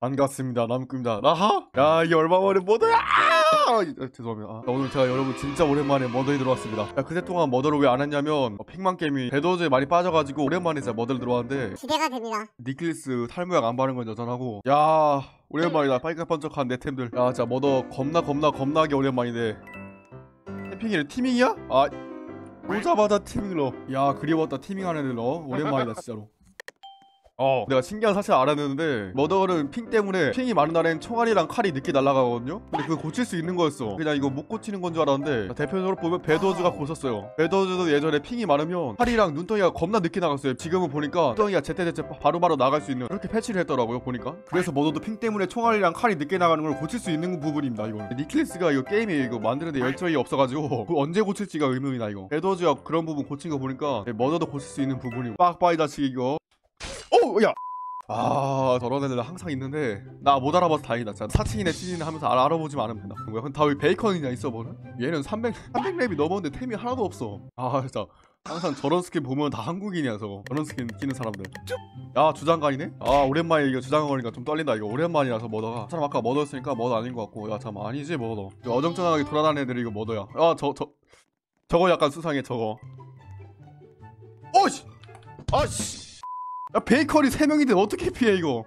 반갑습니다 나무꾼입니다. 나하! 야 이게 얼마만에 murder야! 아, 죄송합니다. 아, 오늘 제가 여러분 진짜 오랜만에 murder에 들어왔습니다. 야 그새 동안 murder를 왜 안 했냐면 어, pik만 게임이 BedWars에 많이 빠져가지고 오랜만에 진짜 murder를 들어왔는데 기대가 됩니다. 니클리스 탈모약 안 바른 건 여전하고 야 오랜만이다. 빨간번쩍한 내 템들. 야 진짜 murder 겁나 겁나 겁나게 오랜만이네 해핑이는 teaming이야? 아 오자마자 teaming러 야 그리웠다 teaming하는 애들 너. 오랜만이다 진짜로 어. 내가 신기한 사실 알았는데 머더는 핑 때문에 핑이 많은 날엔 총알이랑 칼이 늦게 날아가거든요? 근데 그거 고칠 수 있는 거였어. 그냥 이거 못 고치는 건 줄 알았는데 대표적으로 보면 배더즈가 고쳤어요. 배더즈도 예전에 핑이 많으면 칼이랑 눈덩이가 겁나 늦게 나갔어요. 지금은 보니까 눈덩이가 제때제때 바로바로 나갈 수 있는 그렇게 패치를 했더라고요 보니까. 그래서 머더도 핑 때문에 총알이랑 칼이 늦게 나가는 걸 고칠 수 있는 부분입니다 이거. 니클리스가 이거 게임이 이거 만드는데 열정이 없어가지고 그거 언제 고칠지가 의문이다 이거. 배더즈가 그런 부분 고친 거 보니까 머더도 고칠 수 있는 부분이고 빡빡이 자식 이거 오, 야. 아, 저런 애들 항상 있는데 나 못 알아봐서 다행이다. 진짜 사칭이네 찐이네 하면서 알, 알아보지만 않으면 된다. 뭐야? 근데 다 왜 베이컨이냐 있어 보는? 얘는 300 300렙이 넘었는데 템이 하나도 없어. 아, 진짜. 항상 저런 스킨 보면 다 한국인이야 저거 저런 스킨 끼는 사람들 야 주장관이네? 아 오랜만에 이거 주장관이니까 좀 떨린다 이거 오랜만이라서 murder가 사람 아까 murder였으니까 murder 아닌 것 같고 야 잠깐 아니지 murder 어정쩡하게 돌아다니는 애들이 이거 murder야 아 저 저 저거 약간 수상해 저거 어이씨 아씨 야 베이컨이 3명인데 어떻게 피해 이거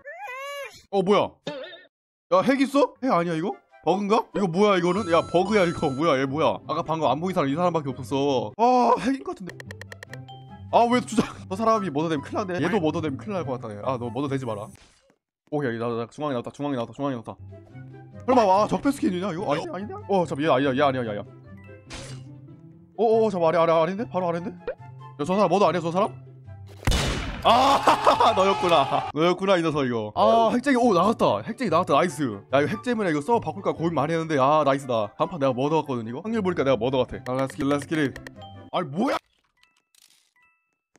어 뭐야 야 핵 있어? 핵 아니야 이거? 버그인가? 이거 뭐야 이거는? 야 버그야 이거 뭐야 얘 뭐야 아까 방금 안 보인 사람 이 사람밖에 없었어 아 핵인 것 같은데 아 왜 주장 저 사람이 murder 되면 큰일 나네 얘도 murder 되면 큰일 날 것 같다 아 너 murder 되지 마라 오 야 나, 나 중앙에 나왔다 중앙에 나왔다 중앙에 나왔다 설마 아 적폐 skin이냐 이거? 아니 아니냐? 어 잠깐 얘 아니야 얘 아니야 얘 아니야 어어 잠깐 아래 아래 아래인데? 바로 아래인데? 야 저 사람 murder 아니야 저 사람? 아 너였구나. 너였구나 이 녀석 이거. 아 핵쟁이 오 나갔다. 핵쟁이 나갔다. nice. 야 이거 핵쟁이랑 이거 서버 바꿀까 고민 많이 했는데 아 nice다. 한판 내가 murder 같거든 이거. 확률 보니까 내가 murder 같아. 아 let's kill let's kill 아니 뭐야?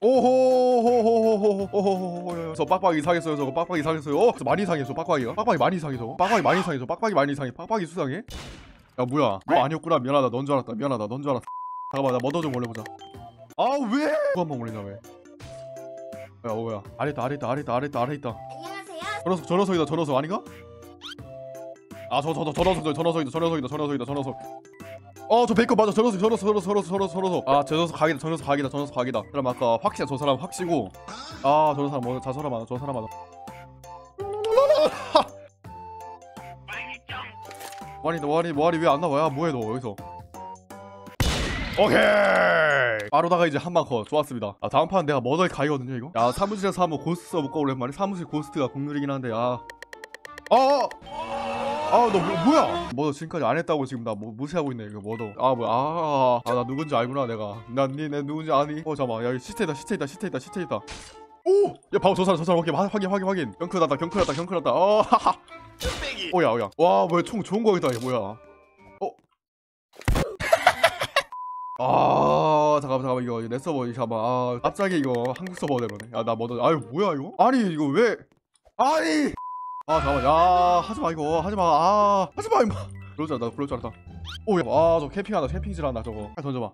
오호호호호호호호호호호 저 빡빡이 이상했어요 저거. 빡빡이 이상했어요. 어, 저 많이 이상해 저 빡빡이가. 빡빡이 많이 이상해 저거 빡빡이 많이 이상해 저 빡빡이 많이 이상해. 빡빡이 수상해? 야 뭐야? 너 아니었구나. 미안하다. 넌 줄 알았다. 미안하다. 넌 줄 알았다. 잠깐만 나 머더 좀 올려보자. 아 왜? 그거 한번 올리냐 왜 야, 어, 뭐야? 아래 있다, 아래 있다, 아래 있다, 아래 있다, 아래 있다. 안녕하세요. 저 녀석, 저 녀석이다, 저 녀석 아닌가? 아, 저, 저, 저, 저 녀석이다, 저 녀석이다, 저 녀석이다, 저 녀석이다, 저 녀석. 어, 저 베이커 맞아, 저 녀석, 저 녀석, 저 녀석, 저 녀석, 저 녀석, 저 녀석. 아, 저 녀석 각이다, 저 녀석 각이다, 저 녀석 각이다. 그럼 아까 확실히 저 사람 확시고. 아, 저 사람 뭐, 저 사람 맞아, 저 사람 맞아. 와니, 너 와니, 와니 왜안 나와? 야, 뭐해 너 여기서? 오케이. 바로다가 이제 한방 컷 좋았습니다. 아 다음 판은 내가 머더에 가이거든요 이거? 야 사무실에서 한번 고스트 써볼까 오랜만에 사무실 고스트가 국룰이긴 한데 야. 아! 아너 뭐, 뭐야? 머더 지금까지 안 했다고 지금 나 뭐, 무시하고 있네 이거 머더. 아 뭐야. 아아 나 누군지 알구나 내가. 난니내 누군지 아니? 어 잠깐만. 야 시체다 시체다 시체다 시체다. 오! 야 바로 저 사람 저 사람 오케이 확인 확인 확인. 경크 났다 경크 났다 경크 났다. 어 하하. 오야 오야. 와 뭐야. 총 좋은 거겠다 이게 뭐야 아 잠깐만 잠깐만. 이거 내 서버 이거 잠깐만. 아 갑자기 이거. 한국 서버 되면네. 야나 뭐도 아유 뭐야 이거? 아니 이거 왜? 아니! 아 잠깐만. 야 하지마 이거. 하지마. 아 하지마 임마. 그럴 줄 알았다 그럴 줄 알았다. 오야 아저 캠핑하다 캠핑질 한다 저거. 빨리 던져봐.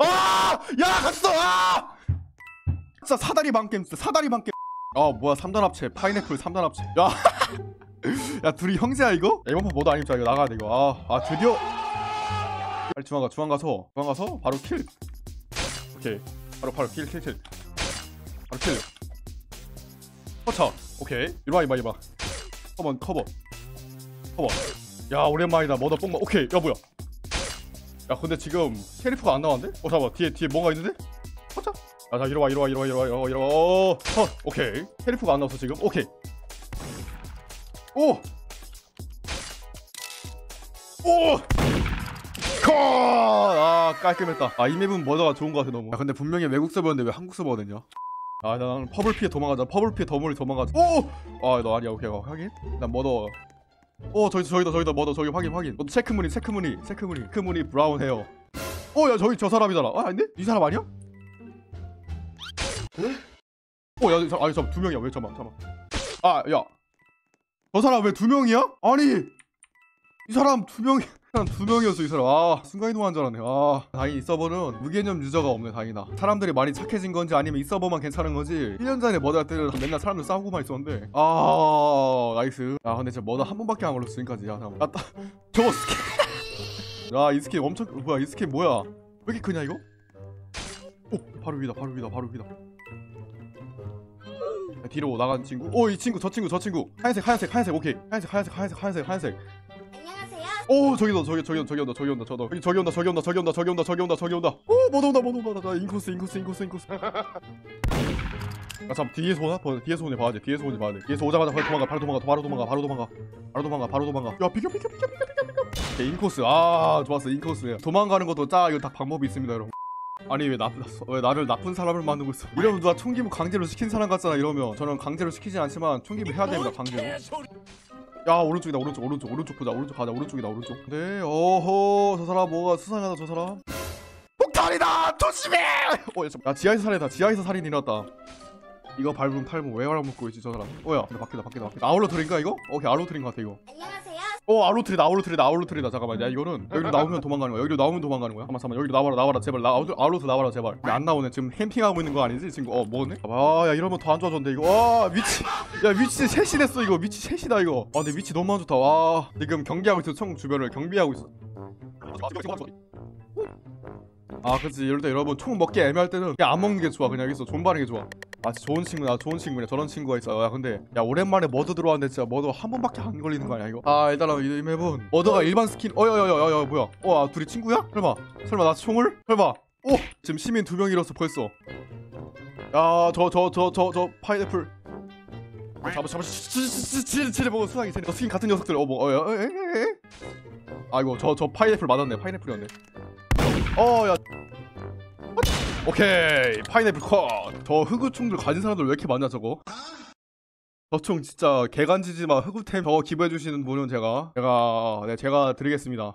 아야 갔어! 아! 진짜 사다리 진짜 사다리 반겜 아 뭐야 3단 합체. 파인애플 3단 합체. 야. 야 둘이 형제야 이거? 야, 이번 판 뭐도 아닙니다 이거 나가야 돼 이거. 아, 아 드디어. 빨리 중앙 가 중앙 가서. 중앙 가서 바로 킬. 오케이. 바로 바로 킬 킬 킬. 바로 킬. 터쳐. 오케이. 이리 와 이봐 이봐. 커버 커버. 커버. 야 오랜만이다. 뭐더 뽕마 오케이. 야 뭐야? 야 근데 지금 sheriff가 안 나왔는데? 어 잠깐만. 뒤에 뒤에 뭔가 있는데? 터쳐 자, 자, 이리 와, 이리 와, 이리 와, 이리 와, 이리 와, 이리 와. 어, 어, 오케이. sheriff가 안 나왔어 지금. 오케이. 오. 오. 컷! 아, 깔끔했다. 아, 이 map은 murder가 좋은 것 같아 너무. 야, 근데 분명히 외국 서버였는데 왜 한국 서버가 됐냐? 아, 나는 퍼블 피해 도망가자. 퍼블 피해 더블이 도망가자. 오! 아, 너 아니야. 오케이, 확인. 난 murder. 오, 저기 저기다 저기다 murder 저기 확인 확인. 너 체크무늬 체크무늬 체크무늬 체크무늬 brown hair. 어, 야, 저기 저 사람이잖아. 아, 아닌데? 이 사람 아니야? 어, 야, 저, 아니, 잠깐 두 명이야. 왜 잠깐, 잠깐. 아, 야, 저 사람 왜 두 명이야? 아니, 이 사람 두 명이. 한두 명이었어 이 사람. 아 순간이동한 줄 알았네. 아 다행히 이 서버는 무개념 user가 없네 다행이다. 사람들이 많이 착해진 건지 아니면 이 서버만 괜찮은 건지 1년 전에 할 때는 맨날 사람들 싸우고만 있었는데. 아 nice. 아 근데 진짜 murder 한 번밖에 안 걸렸어 지금까지. 야 잠깐만. 아 따 저거 스킨. 야 이 스킨 엄청 뭐야 이 스킨 뭐야? 왜 이렇게 크냐 이거? 오 바로 위다 바로 위다 바로 위다. 야, 뒤로 나간 친구. 오 이 친구 저 친구 저 친구. 하얀색 하얀색 하얀색. 오케이. 하얀색 하얀색 하얀색 하얀색 하얀색. 안녕하세요. 오 저기 온다 저기 저기 온다 저기 온다 저기 온다 저기 저기 온다 저기 온다 저기 온다 저기 온다 저기 온다 저기 온다. 오 못 온다 못 온다 나 인코스 인코스 인코스 인코스. 아잠 뒤에서 오나 봐, 뒤에서 오네 봐야 돼 뒤에서 오지 봐야 돼. 뒤에서 오자마자 바로 도망가 바로 도망가 바로 도망가 바로 도망가. 바로 도망가 바로 도망가. 야 비켜 비켜 비켜 비켜 비켜 비켜 오케이, 인코스. 아 좋았어 인코스. 도망가는 것도 짜 이거 다 방법이 있습니다 여러분 아니 왜, 나, 왜 나를 나쁜 사람을 만들고 있어? 이러면 누가 총기부 강제로 시킨 사람 같잖아 이러면. 저는 강제로 시키진 않지만 총기부 해야 됩니다 강제로. 야 오른쪽이다 오른쪽 오른쪽 오른쪽 보자. 오른쪽 가자 오른쪽이다 오른쪽. 네 어허 저 사람 뭐가 수상하다 저 사람? 폭탄이다 조심해! 어야 잠깐 야 지하에서 살인다 지하에서 살인 일어났다. 이거 밟으면 탈모 왜 알아먹고 있지 저 사람. 어야 근데 바뀌다 바뀌다 바뀌다. 아울러트린가 이거? 오케이 아울러트린 것 같아 이거. 안녕하세요. 어 아울러트리다 아울러트리다 아울러트리다. 잠깐만 야 이거는 여기로 나오면 도망가는 거야. 여기로 나오면 도망가는 거야. 잠깐만 잠깐만 여기로 나와라 나와라 제발. 나 아울러- 아울러트 나와라 제발. 야, 안 나오네. 지금 캠핑하고 있는 거 아니지? 친구 어 뭐네? 아야 이러면 더 안 좋아졌는데 이거. 와 위치. 야 위치 셋이 됐어 이거. 위치 셋이다 이거. 아 근데 위치 너무 안 좋다. 와 지금 경계하고 있어. 청 주변을 경비하고 있어. 아 그치 이럴 때 여러분 총 먹기 애매할 때는 안 먹는 게 좋아. 그냥 여기서 존버하는 게 좋아 아 좋은 친구야 좋은 친구네. 저런 친구가 있어. 야 근데 야 오랜만에 murder 들어왔는데 진짜 murder 한 번밖에 안 걸리는 거 아니야 이거? 아 일단은 이 map은 murder가 일반 스킨. 어여여여여 뭐야? 어 아, 둘이 친구야? 설마. 설마 나 총을? 설마. 오 지금 시민 두 명이라서 벌써. 야 저 저 저 저 저 파인애플. 어, 잡아 잡아. 지지지지 먹어 수상이. 쟤네 저 스킨 같은 녀석들. 어뭐 어여 에에에? 아이고 저 저 파인애플 맞았네. 파인애플이었네. 어야 오케이 파인애플 컷저 흑우총들 가진 사람들 왜 이렇게 많냐 저거? 저총 진짜 개간지지마. 흑우템 저거 기부해주시는 분은 제가 제가 네 제가 드리겠습니다.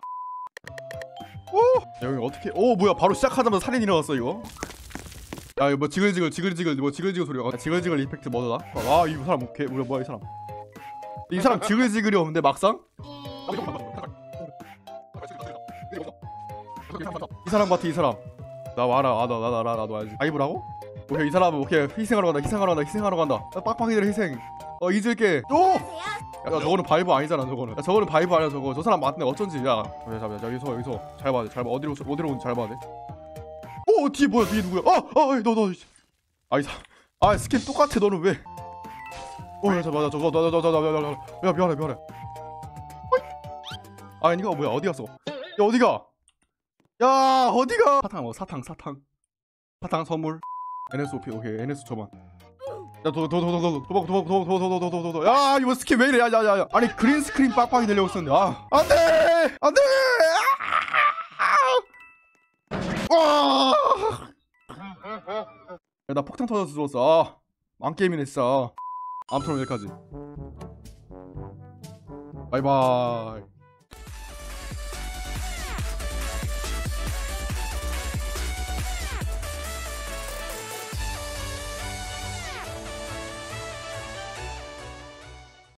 오! 여기 어떻게 오 뭐야 바로 시작하자마자 살인 일어났어 이거? 야 이거 뭐 지글지글 지글지글 뭐 지글지글 소리가 야, 지글지글 이펙트 뭐더라? 와이 사람 개 뭐야 뭐야 이 사람. 이 사람 지글지글이 없는데 막상? 이 사람 같아 이 사람 나 와라 아 나 나 나 나도 알지 가입을하고 오케이 이 사람은 오케이 희생하러 간다 희생하러 간다 희생하러 간다 야, 빡빡이들 희생 어 잊을게 오! 안녕하세요. 야 저거는 바이브 아니잖아 저거는 야 저거는 바이브 아니야 저거 저 사람 맞네 어쩐지 야 야, 잠깐 야, 여기서 여기서 잘 봐야 돼잘 봐 어디로 어디로 오는지 잘 봐야 돼오 뒤에 뭐야 뒤에 누구야 어어너너 아이 아 스킨 똑같아 너는 왜 어야 잠깐 나 저거 나나나나나야 미안해 미안해 어이. 아 이거 뭐야 어디 갔어 야 어디가 야 어디가? 사탕 어 사탕 사탕. 사탕 선물. NSOP 오케이. NS 저만 야도도도도도 도망 도망 도망 도망 도망 도망 도망 야 이거 스킨 왜 이래? 야야야 아니 그린 스크린 빡빡이 내려고 있었는데. 아 안돼! 안돼! 와나 폭탄 터져서 죽었어. 아 망게임이네 진짜. 아무튼 여기까지. 바이바이